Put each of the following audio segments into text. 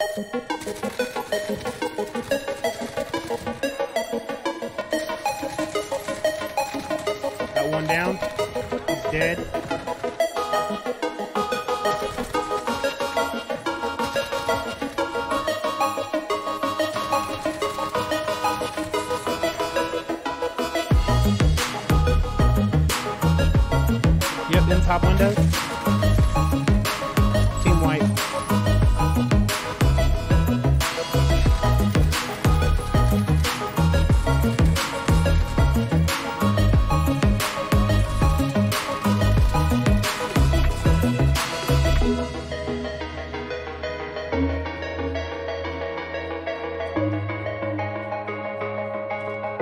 Got one down. He's dead. Yep, in top windows.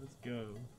Let's go.